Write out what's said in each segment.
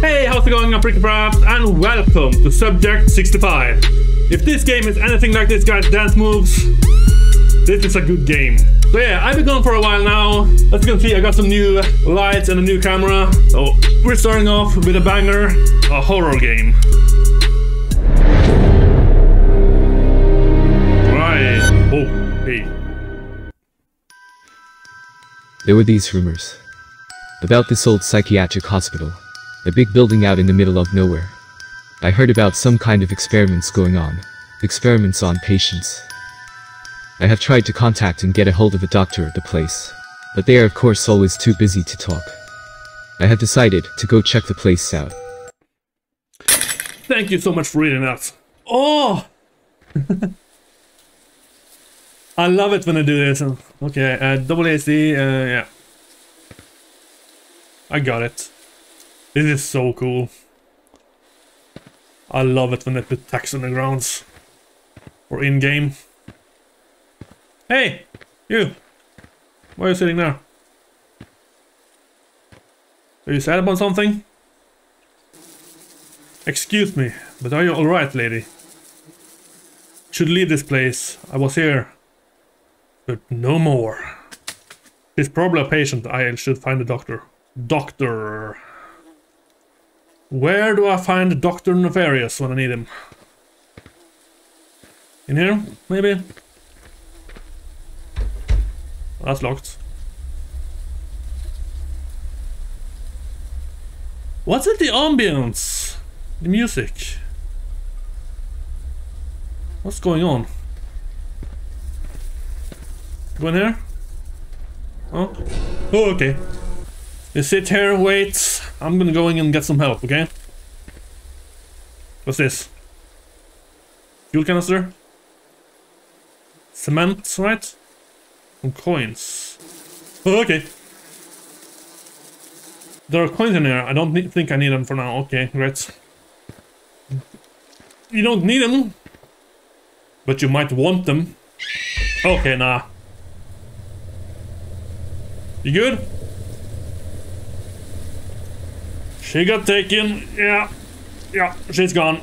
Hey, how's it going? I'm Frapz, and welcome to Subject 65. If this game is anything like this guy's dance moves, this is a good game. So yeah, I've been gone for a while now. As you can see, I got some new lights and a new camera. So we're starting off with a banger, a horror game. Right. Oh, hey. There were these rumors about this old psychiatric hospital, a big building out in the middle of nowhere. I heard about some kind of experiments going on, experiments on patients. I have tried to contact and get a hold of a doctor at the place, but they are of course always too busy to talk. I have decided to go check the place out. Thank you so much for reading that. Oh! I love it when I do this. Okay, uh, double AC, uh, yeah. I got it. This is so cool. I love it when they put text on the grounds. Or in-game. Hey! You! Why are you sitting there? Are you sad about something? Excuse me, but are you alright, lady? Should leave this place. I was here. But no more. He's probably a patient. I should find a doctor. Doctor. Where do I find Dr. Nefarious when I need him? In here, maybe? That's locked. What's with the ambience? The music? What's going on? Go in here? Oh? Oh, okay. You sit here, wait. I'm gonna go in and get some help, okay? What's this? Fuel canister? Cement, right? Some coins. Oh, okay. There are coins in here. I don't think I need them for now. Okay, great. You don't need them. But you might want them. Okay, nah. You good? She got taken. Yeah. Yeah, she's gone.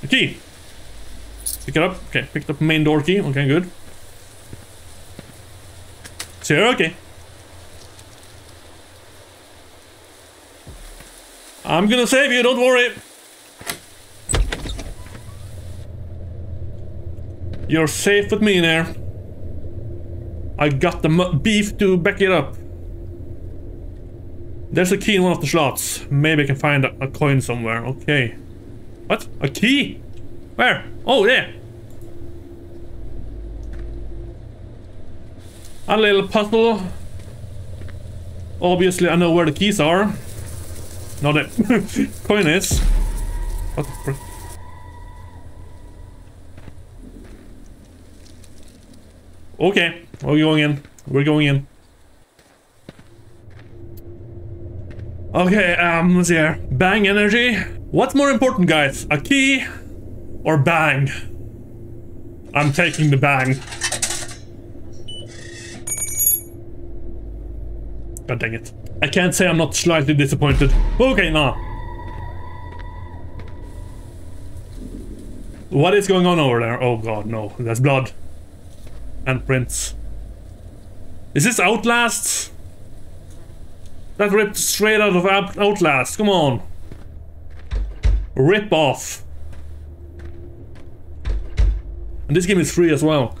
The key. Pick it up. Okay, picked up main door key. Okay, good. So you're okay. I'm gonna save you, don't worry. You're safe with me there. I got the beef to back it up. There's a key in one of the slots. Maybe I can find a, a coin somewhere. Okay. What? A key? Where? Oh, there. A little puzzle. Obviously, I know where the keys are. Not the coin is. What the Okay, we're going in. We're going in. Okay, um, let's see here. Bang energy. What's more important, guys? A key or bang? I'm taking the bang. God dang it. I can't say I'm not slightly disappointed. Okay, now. What is going on over there? Oh god, no. There's blood handprints. Is this Outlast? That ripped straight out of Outlast. Come on. Rip off. And this game is free as well.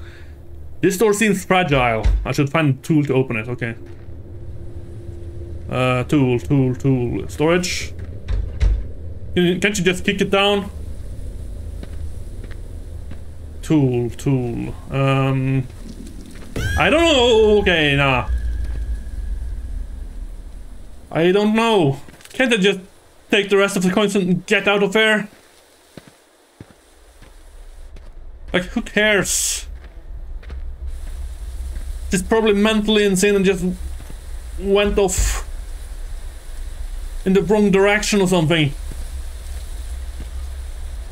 This door seems fragile. I should find a tool to open it. Okay. Uh, tool, tool, tool. Storage. Can't you just kick it down? Tool, tool. Um, I don't know. Okay, nah. I don't know. Can't I just take the rest of the coins and get out of there? Like, who cares? She's probably mentally insane and just went off in the wrong direction or something.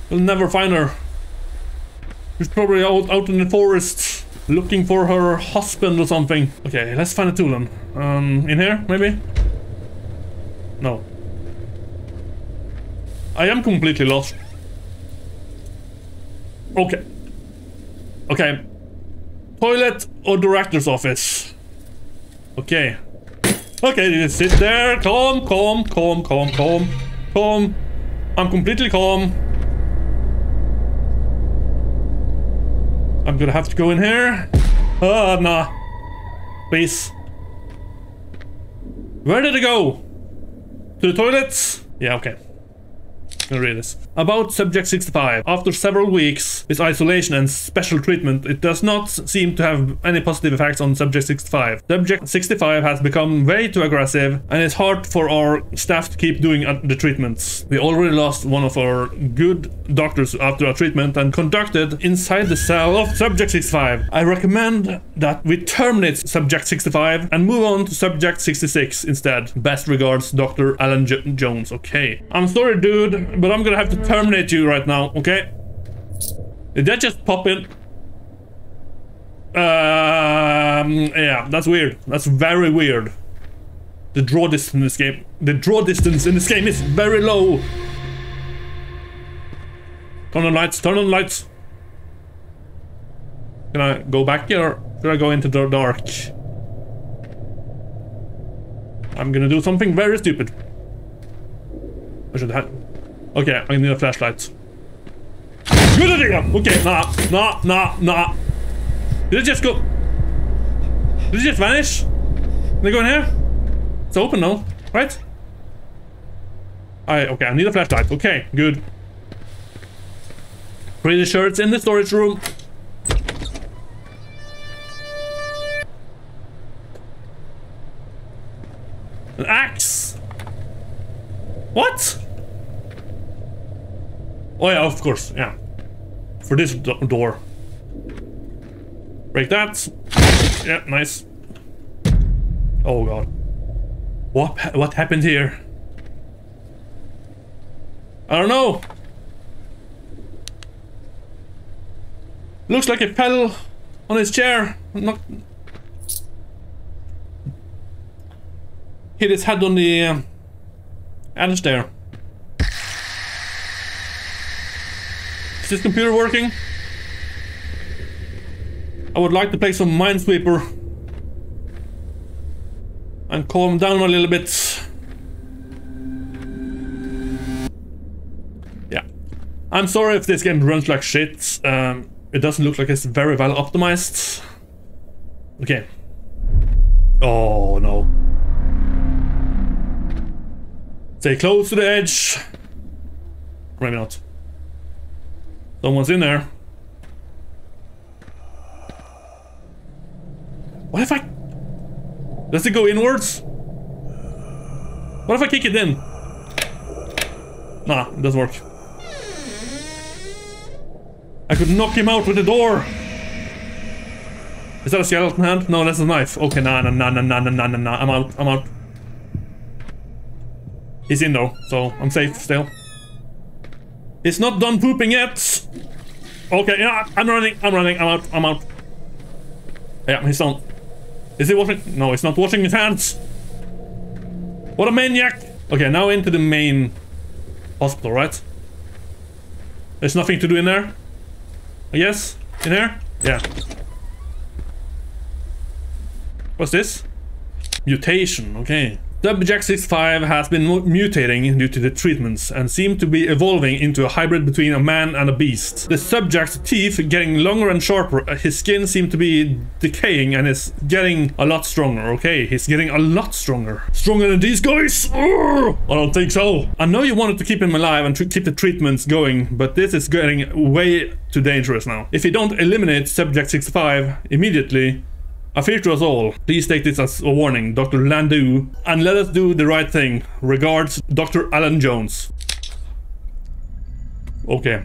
We'll never find her. She's probably out, out in the forest. looking for her husband or something. Okay, let's find a tool then. Um, in here, maybe? No. I am completely lost. Okay. Okay. Toilet or director's office? Okay. Okay, just sit there. Calm, calm, calm, calm, calm, calm. I'm completely calm. I'm gonna have to go in here. Ah, nah. Please. Where did it go? To the toilets? Yeah, okay. I'm gonna read this. About Subject 65. After several weeks with isolation and special treatment, it does not seem to have any positive effects on Subject 65. Subject 65 has become way too aggressive and it's hard for our staff to keep doing the treatments. We already lost one of our good doctors after a treatment and conducted inside the cell of Subject 65. I recommend that we terminate Subject 65 and move on to Subject 66 instead. Best regards, Dr. Alan Jones. Okay. I'm sorry, dude, but I'm gonna have to terminate you right now, okay? Did that just pop in? Um, yeah, that's weird. That's very weird. The draw distance in this game. The draw distance in this game is very low. Turn on lights, turn on lights. Can I go back here should I go into the dark? I'm gonna do something very stupid. I should have... Okay, I need a flashlight. Good idea! Okay, nah, nah, nah, nah. Did it just go... Did it just vanish? Can I go in here? It's open now, right? I, okay, I need a flashlight. Okay, good. Pretty sure it's in the storage room. Oh yeah, of course, yeah. For this do door. Break that. Yeah, nice. Oh god. What what happened here? I don't know. Looks like a pedal on his chair. Not hit his head on the um, edge there. Is this computer working? I would like to play some Minesweeper. And calm down a little bit. Yeah. I'm sorry if this game runs like shit. Um, it doesn't look like it's very well optimized. Okay. Oh no. Stay close to the edge. Maybe not. Someone's in there. What if I... Does it go inwards? What if I kick it in? Nah, it doesn't work. I could knock him out with the door! Is that a skeleton hand? No, that's a knife. Okay, nah, nah, nah, nah, nah, nah, nah, nah, I'm out, I'm out. He's in though, so I'm safe still. It's not done pooping yet. Okay, yeah, I'm running, I'm running, I'm out, I'm out. Yeah, he's done. Is he washing? No, he's not washing his hands. What a maniac. Okay, now into the main hospital, right? There's nothing to do in there? Yes? In here? Yeah. What's this? Mutation, okay. Subject 65 has been mutating due to the treatments and seemed to be evolving into a hybrid between a man and a beast. The subject's teeth getting longer and sharper, uh, his skin seemed to be decaying and is getting a lot stronger, okay? He's getting a lot stronger. Stronger than these guys? Urgh! I don't think so. I know you wanted to keep him alive and keep the treatments going, but this is getting way too dangerous now. If you don't eliminate Subject 65 immediately, I fear to us all. Please take this as a warning, Dr. Landau, and let us do the right thing. Regards, Dr. Alan Jones. Okay.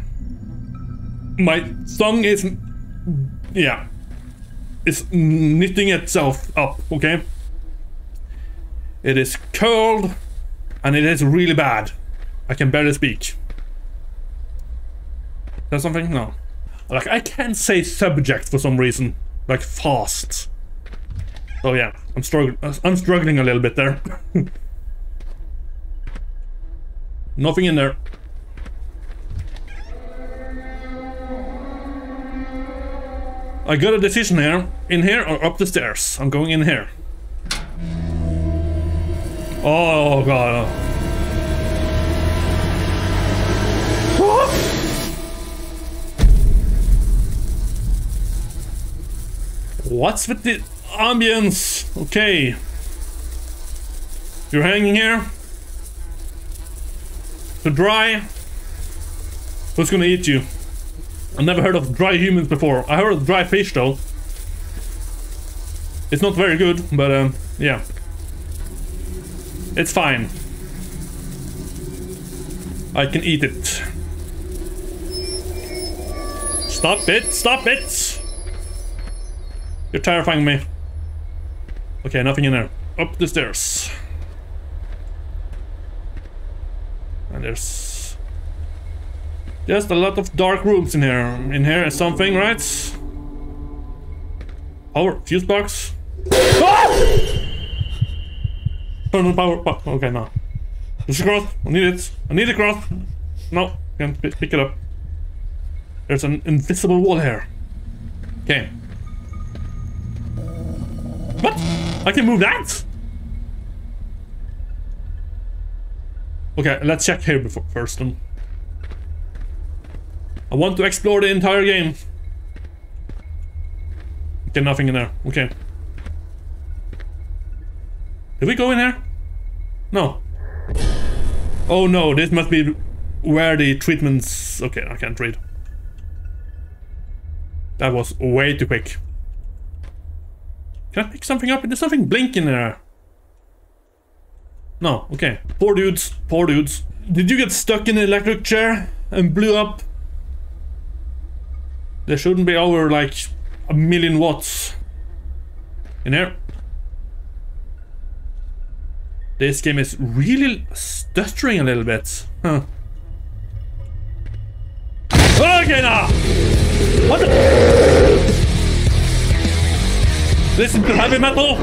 My tongue is... Yeah. It's knitting itself up, okay? It is curled, and it is really bad. I can barely speak. That something? No. Like, I can't say subject for some reason. like fast. So yeah, I'm struggling. I'm struggling a little bit there. Nothing in there. I got a decision here. In here or up the stairs? I'm going in here. Oh god. What's with the ambience? Okay. You're hanging here. To dry. Who's gonna eat you? I've never heard of dry humans before. I heard of dry fish though. It's not very good, but um, yeah. It's fine. I can eat it. Stop it! Stop it! You're terrifying me. Okay, nothing in there. Up the stairs. And there's... Just a lot of dark rooms in here. In here is something, right? Power... Fuse box? Ah! Turn on power... Oh, okay, no. There's a cross. I need it. I need a cross. No, can't pick it up. There's an invisible wall here. Okay. What? I can move that? Okay, let's check here before first. Then. I want to explore the entire game. Okay, nothing in there. Okay. Did we go in there? No. Oh no, this must be where the treatments... Okay, I can't read. That was way too quick. Can I pick something up? There's something blinking there. No, okay. Poor dudes, poor dudes. Did you get stuck in an electric chair and blew up? There shouldn't be over like a million watts in here. This game is really stuttering a little bit. Huh. Okay now! What the? Listen to heavy metal!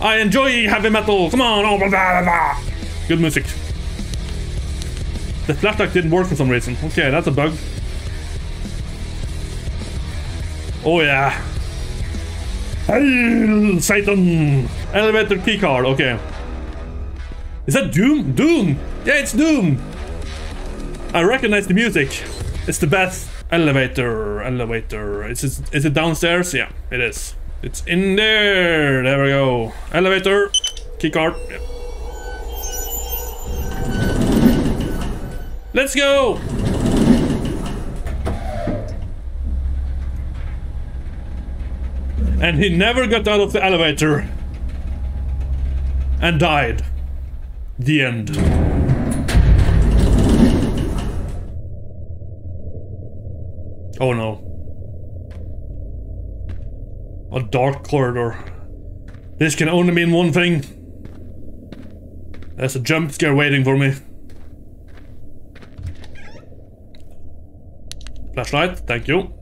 I enjoy heavy metal! Come on! Oh, blah, blah, blah. Good music. The flashlight didn't work for some reason. Okay, that's a bug. Oh yeah. Hail Satan! Elevator keycard, okay. Is that Doom? Doom! Yeah, it's Doom! I recognize the music. It's the best. Elevator, elevator. Is it, is it downstairs? Yeah, it is. It's in there. There we go. Elevator. Keycard. Yeah. Let's go! And he never got out of the elevator. And died. The end. Oh no. A dark corridor. This can only mean one thing. There's a jump scare waiting for me. Flashlight, thank you.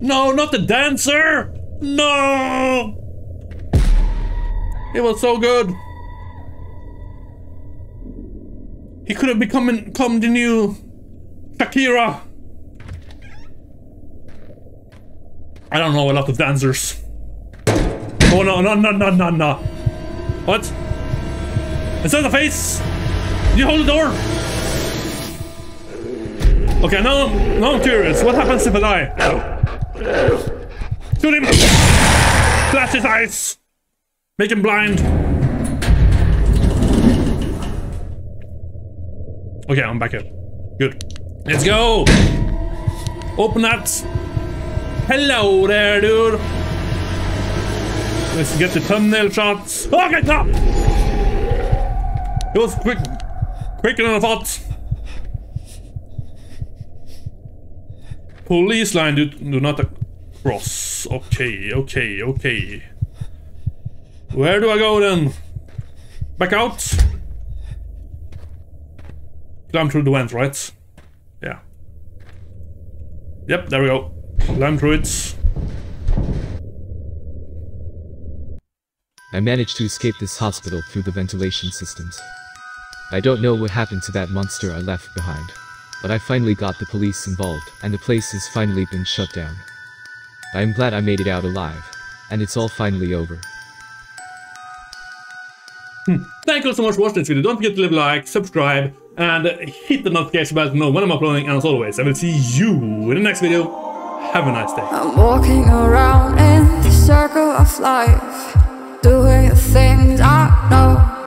No, not the dancer! No! It was so good. He could have become, become the new Shakira. I don't know a lot of dancers. Oh no, no, no, no, no, no. What? Is that the face? You hold the door? Okay, now, now I'm curious. What happens if I die? Shoot him! Flash his eyes! Make him blind! Okay, I'm back here. Good. Let's go! Open that Hello there, dude. Let's get the thumbnail shots. Okay, top. It was quick, quicker than I thought. Police line, do, do not cross. Okay, okay, okay. Where do I go then? Back out? Climb through the vent, right? Yeah. Yep, there we go. Through. I managed to escape this hospital through the ventilation systems. I don't know what happened to that monster I left behind. But I finally got the police involved, and the place has finally been shut down. I am glad I made it out alive. And it's all finally over. Hmm. Thank you so much for watching this video. Don't forget to leave a like, subscribe, and hit the notification bell to know when I'm uploading. And as always, I will see you in the next video. Have a nice day. I'm walking around in the circle of life, doing the things I know.